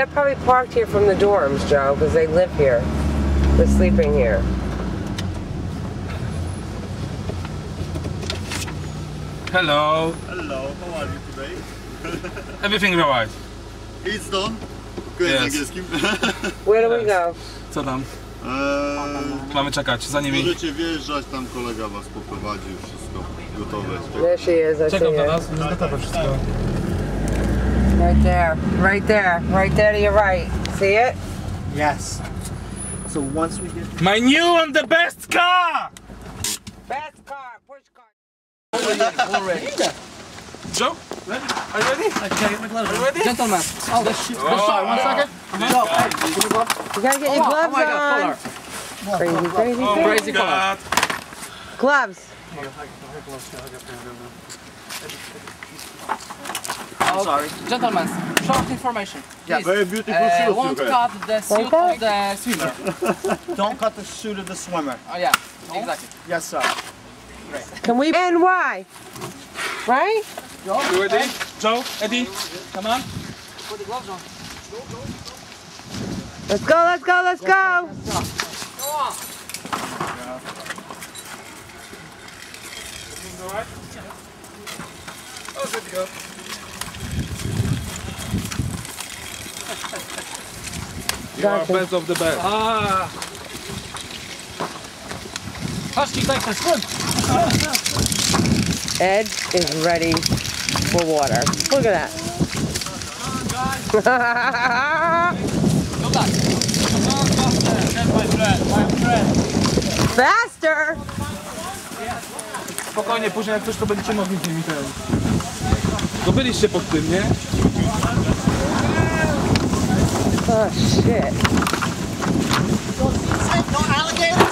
they're probably parked here from the dorms, Joe, because they live here. They're sleeping here. Hello. Hello, how are you today? Everything alright? It's done. Koniec Yes. angielskim. Where do we go? Co tam? Eee, Mamy czekać za nimi. możecie wjeżdżać, tam kolega was poprowadzi, wszystko gotowe. There she is. I Czekam na nas, jest gotowe wszystko. Right there. Right there. Right there to your right. See it? Yes. So once we get My new and the best car! Fast car. Push car. already. Joe? Ready? Are you ready? Are you ready? Gentlemen. Oh, the shit. Oh, sorry, one second. Go. Hey, can you go? You gotta get your Oh, gloves oh my God, on. color. Crazy, crazy, Oh crazy. my Crazy color. god. Gloves. Oh, sorry. Gentlemen, short information. Please. Very beautiful Uh, shoes won't cut the suit Okay. of the swimmer. Don't cut the suit of the swimmer. Oh yeah, exactly. Yes, sir. Can we? And why? Right? You ready? Joe? Eddie? Come on. Put the gloves on. Let's go. Let's go. Let's go. Go on. Everything alright? Oh, good to go. You are Gotcha. best of the best. Ah. Husky takes a swim. Ed is ready for water. Look at that. Come on, faster. That's my friend. My friend. Faster. Spokojnie, później jak coś to będziecie mogli z nimi ten. To byliście pod tym, nie? Oh shit.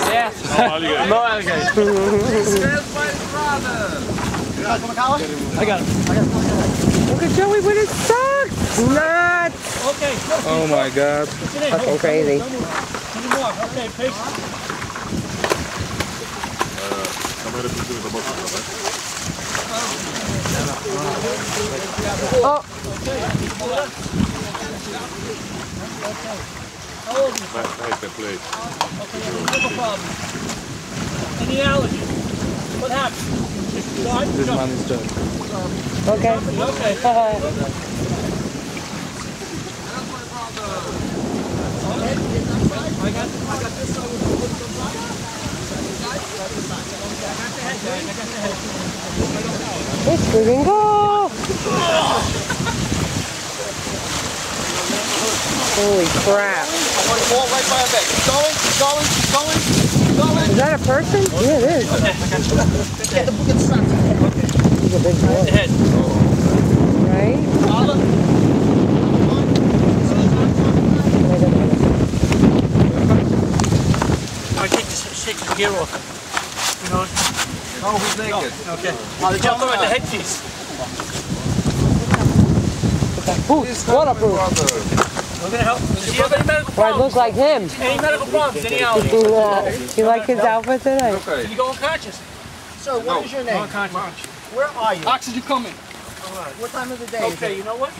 Yes. No alligators. no alligators. Scared by his alligator. I got it. Look at Joey with his socks. Nuts. Okay. Oh my god. Fucking crazy. Okay, patient. Oh, Hej, te plate. No problem. Any allergies? What happened? Died? This man is dead. okay. Okay. Let's freaking go. Holy crap. Going, going, going, going. Going. Is that a person? Yeah, it is. Get the get strapped. He's a big boy. Head. Right? I take this, shake the gear off. You know? Oh, he's naked. Okay. Oh, the gentleman with the headpiece. Boots, waterproof. We're gonna help. Does he have any medical Why, it problems? looks like him. Any medical problems? Any allergies? you like his outfit today? Okay. Did you go unconscious? Sir, what is your name? Unconscious. Where are you? Oxygen coming. What time of the day Okay, you know what?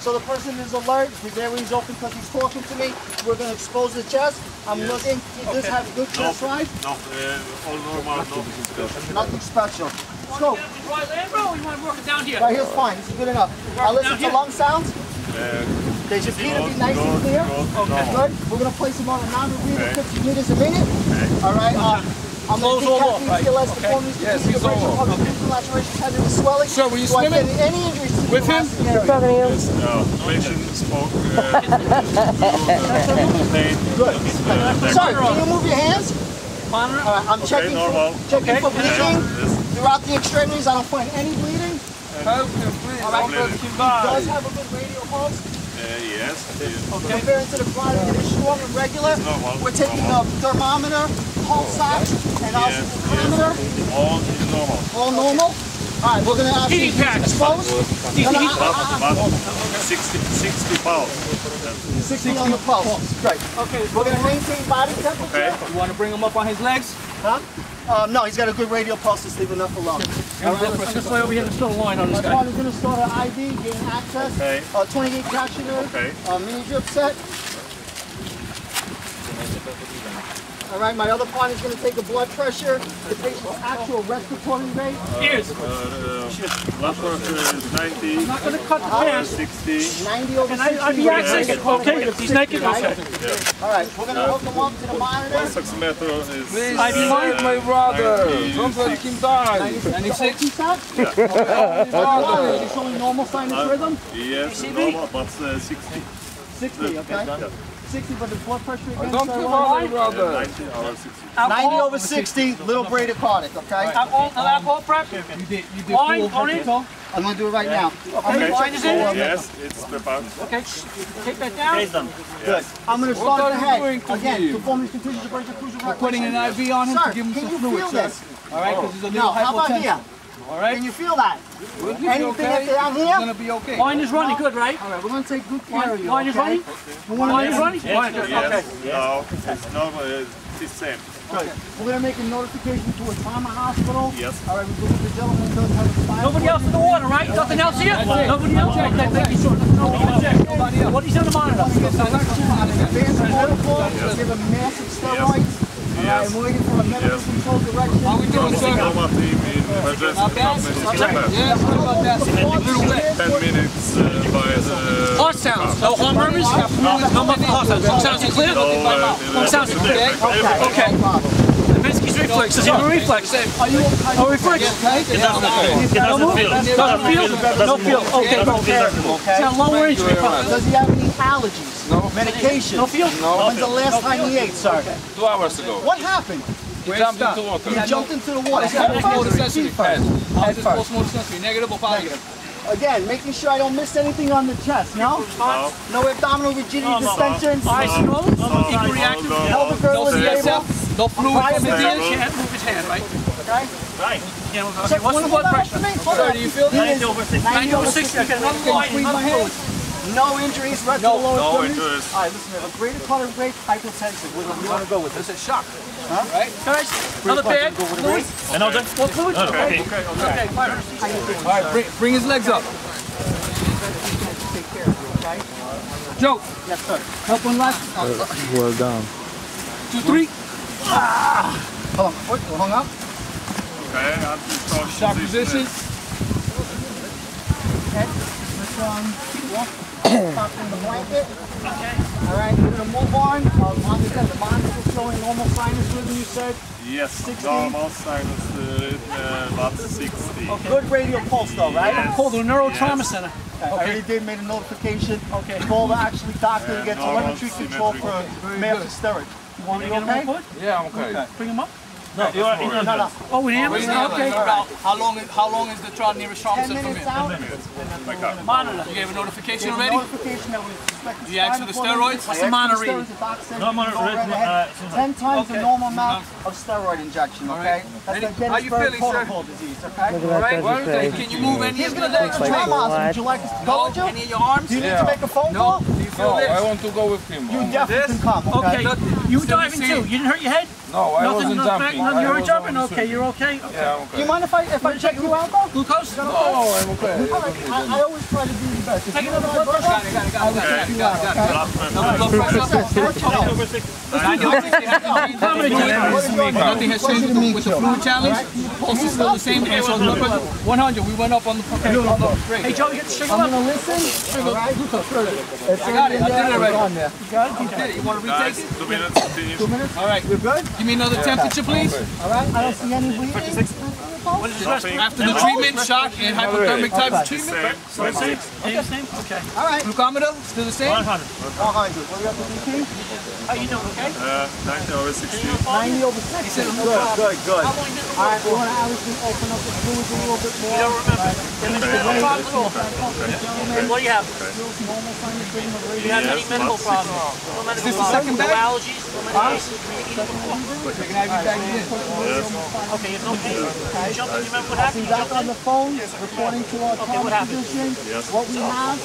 So the person is alert, his airway's open because he's talking to me. We're going to expose the chest. I'm looking. He does have good chest rise. No, uh, all normal, no discussion. Nothing special. Let's go. Dry land, bro? You want to work it down here? Right here's fine. This is good enough. Now listen to lung sounds. Uh, They should be to be nice and clear. Okay. Good. We're going to place him on a non-breathing 50 meters a minute. All right. Uh, I'm going to all decap off, these right. TLS to Okay. form these Yes, disease he's all abrasion, off. public laceration, tendon swelling. Sir, were you So I'm swimming? any injuries to the With him? thoracic area. Talking to you. uh, patient spoke. Uh, pain. Good. Sorry, can you move your hands? Monitor? All right, I'm checking normal. for, checking for bleeding Yes. throughout the extremities. I don't find any bleeding. Help him, please. All right. I'll let him Does have a good radial pulse. Yes. Comparing to the chronic, it is strong and regular. normal, We're taking normal. a thermometer, pulse ox, and also Yes, the chronometer. All normal. All normal. All right, we're gonna have Heating you pad. exposed. No, no, uh, uh, uh, 60, 60 pounds. 60 on the pulse. Great. Okay, We're gonna maintain body temperature. Okay. you want to bring him up on his legs? Huh? Um, no, he's got a good radial pulse. Just leave enough alone. Just lay over here and start a line on this guy. partner's gonna start an IV, gain access. Okay. Uh, 28 captioner. Okay. Uh, mini drip set. All right, my other partner's gonna take a blood pressure, the patient's actual respiratory rate. Ears. Uh, blood pressure is 90, I'm not gonna cut the pants. 60. 90 over Can I, 60. I be access? Okay, if he's naked, Right? okay. All right, we're gonna hook them up to the monitor. Oximeter is Please I be save my brother. 96. Don't let him die. 96? Okay. It's showing normal sinus rhythm. yes, normal, but uh, 60. 60, okay? 60, but the blood pressure again, Don't sir, give brother. 90 or 60. 90 over 60, little bradycardic, okay? Alcohol, an alcohol prep? You did, you did Wine full on it? I'm gonna do it right now. Okay, wine is in? Yes, it's prepared. Okay, take that down. Good. I'm gonna What start are the head. Again, him? performance continues to break the cruiser We're putting an IV on him Sir, to give him can some you fluid, feel this? All right, because he's a No, little how about hypotensive. here? All right? Can you feel that? Will he Anything okay? if down He's here? gonna be okay. Wine is running, good, right? All right, we're gonna take good care of Wine you, wine is okay? running? We wanna Wine is make- running? Wine, good, okay. Yes, no, it's normal, uh, it's same. Good. We're gonna make a notification to a trauma hospital. Yes. All right, we believe the gentleman does have a spinal Nobody else in the water, right? Nothing else here? Nobody else? Okay, thank you, sir. Nobody else. What is on the monitor? Advanced protocol, give him massive steroids. All right, I'm waiting for a medical Yes. control direction. How we doing, sir? Normal team in emergency department is prepared. Yeah, what about that? A little wet. 10 minutes uh, by the... Heart sounds. No heart murmurs? No more heart sounds. Lung sounds are clear? No, uh, Lung sounds are clear? Okay. Babinski's reflex. Does he have a reflex? Oh, reflex. No move? Doesn't feel? No feel. Okay, okay. It's a low range reflex. Does he have any allergies? No. Medication? No feel? When's the last time he ate, sir? Two hours ago. What happened? He jumped into water. He jumped into the water. Head Postmortem first or sensory. first? Head first. postmortem sensory? Negative or positive? Again, making sure I don't miss anything on the chest, no? No. No abdominal rigidity distensions? Eyes closed. Equal reactive. Pelvic girdle is Yes, stable? sir. No fluid Prior from the medication? ears? Can't move his hand, right? Okay? Can't. Okay, Check what's the blood pressure? for me. Hold Sir, do you feel He that? is 90 over 60. Okay, another Can line, squeeze another my fluid. hand. No injuries, right to the lower No injuries. All right, listen, we have a greater cardiac rate, hypotensive. Which one you want to go with? This is shock. Guys, another bag. Fluid? Another? What fluid? Okay. Okay, fire. All right, bring, bring his legs up. Take care of? Joe, Yes, sir. Help one left. two, three. Ah! Hold on, foot, hung up. Okay, anti-shock Shock position. Okay, let's um, walk, stop in the blanket. All right, we're gonna move on. Um, on the, the monitor is showing normal sinus rhythm, you said. Yes, 60. normal sinus uh, rhythm, uh, but 60. Good radial pulse though, right? Yes. Called the neurotrauma Yes. center. I already did, made a notification. Okay. Call the actually doctor to get telemetry control for massive steroid. You want You me get him okay? on foot? Yeah, I'm okay. Bring him up. No, you are in no. Oh, in ambulance? Okay. How long, is- how long is the trial nearest trauma Ten center from minutes here? out. Monitor. You gave a notification already? notification that we suspect You asked for the steroids? What's the monitor reading? No monitor uh, Ten times the normal amount of steroid injection, okay? That's Any- the how you feeling, sir? protocol disease, okay? All right, well, can you move any He's of your legs? to trauma. Would you like us to go No, with you? any of your arms? Do you need Yeah. to make a phone No. call? Do you feel No, I want to go with him. You definitely can come, okay? Okay, you diving too. You didn't hurt your head? No, I Nothing, wasn't no back, jumping. nothing. I You were jumping? Okay, swimming. you're okay? Okay. Yeah, I'm Do you mind if I if I check you out though? Glucose? No, I'm okay. All right, I, I always try to do the best. If Take you another have my blood brother, Got it, got it, got it, got it, check you got out, it, got it. okay? No blood pressure? Nothing has changed with the- with the fluid challenge? Pulse is still the same, and so is blood pressure? 100, we went up on the, okay, on the straight. Hey, Joe, you get the sugar I'm level? gonna listen. All right? It's I got it, I did it already. on there. You did it. You want to retake Guys, it? two minutes, finish. Two minutes. All right. You're good. Give me another temperature, please. All right. I don't see any bleeding. Nothing. After the treatment, shock and hypothermic type of treatment. Same, same. Okay, same? Okay. All right. Glucometer, still the same? 100. 100. What do you got for BP? How you doing, okay? Uh, 90 over 60. 90 over 60. Good, good, good. All right. We want to obviously open up the fluids a little bit more. You don't remember? No problem at all. What do you have? Normal sinus rhythm of Do you have any Yes, medical but- problems? No medical this the problems? second No bag? allergies? No medication? Taking IV back in. Okay, you have no pain? You jumped in, you remember what See happened? You back jumped on in? the phone, reporting to our Okay, what trauma happened? physician, what we have,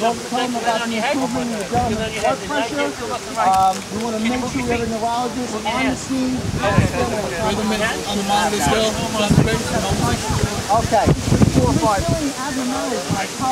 no tell them about on the your head? improvement in the Give it on gentleman's your head. blood Did that pressure, give you nothing right? Um, we want to make sure we have a neurologist on the scene. Rhythm it on the monitor still. Concentrate. Okay. Four, five.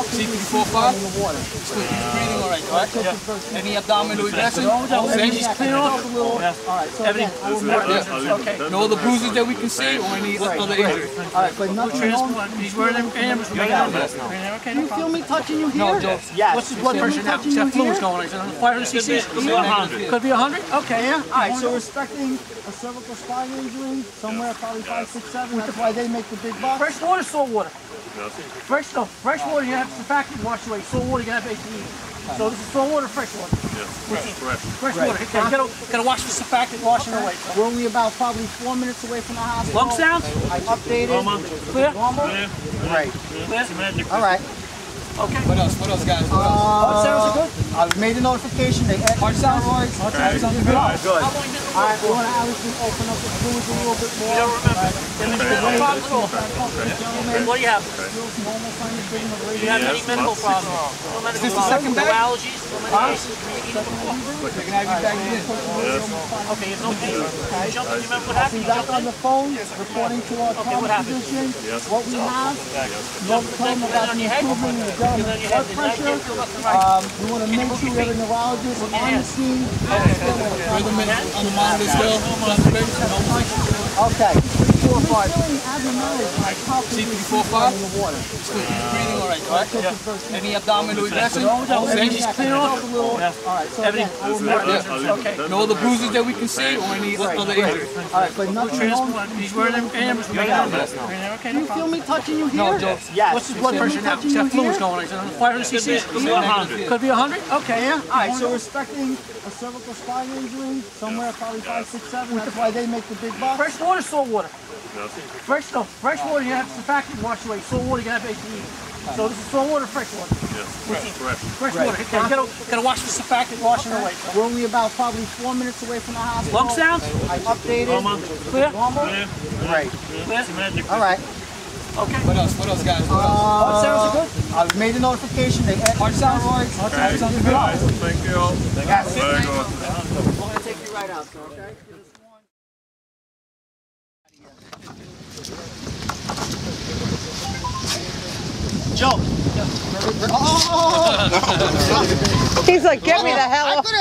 CPT four five. He's breathing all right, correct? Any abdominal aggression? Everything's Same? clear off a little. All right. So again, I will mark this. Yeah. No other bruises that we can see or any other injuries? All right, but nothing wrong. He's wearing them cameras. Okay, Do you feel me touching you here? No, Joe. Yes. What's his blood You feel me pressure now? touching Is that you fluids going on? Is it 500 cc's? Could be 100. Could be 100? Okay, yeah. All right, so we're expecting a cervical spine injury somewhere probably five, six, seven. That's why they make the big bucks. Fresh water, salt water. Fresh no, fresh water you have to surfactant wash away. Salt water you have HE. So this is salt water, fresh water. Yeah, fresh, fresh water. Okay, gotta, gotta wash the surfactant, wash it away. We're only about probably four minutes away from the hospital. Lung sounds? I updated. Clear? Normal? Great. Clear? All right. Okay. What else? What else, guys? What else? Uh, Heart sounds are good? I've made a notification. They ate Heart sounds? steroids. Heart sounds good. All right, we want to obviously open up the fluids a little bit more. You don't remember. No problems at all. What do you have? Normal sign of freedom of Do you have any medical problems? No medical this the problems. second No bag? allergies? No medications? They can have you back in. Okay, you have no pain. You in, you remember what happened? You Back on the phone, reporting to our what trauma happened? physician, what we have, no claim about the improvement gentleman's blood pressure. Um, we want to make sure we have a neurologist on the scene. Rhythm on the monitor. Okay. Four, five. CPT four five. He's breathing all right, correct? Any abdominal aggression? Same? Everything's clear off a little. All right, so again, I will mark. Okay. No other bruises that we can see or any other injuries? All right, but nothing wrong. He's wearing them cameras. Okay, Do you feel me touching you here? No, Joe. Yes. What's his blood You feel me pressure now? touching Is that you fluids going on? Is it 500 cc's? Could be 100. Could be 100? Okay, yeah. All right, so we're expecting a cervical spine injury somewhere probably five, six, seven. That's why they make the big bucks. Fresh water, salt water. Fresh no, fresh water you have to surfactant, wash away. Salt water you have HE. So this is salt water, fresh water. Yes, Fresh Fresh water. Okay, you gotta, gotta wash the surfactant, wash it away. We're only about probably four minutes away from the hospital. Lung sounds? I updated. Clear? Normal? Great. Clear? All right. Okay. What else? What else, guys? What else? Heart sounds are good? I've made a notification. They ate Heart sounds? steroids. Heart sounds good. Thank you. Yes. Very good. We're going to take you right out, sir, okay? Joe. Oh! He's like, get me the hell off.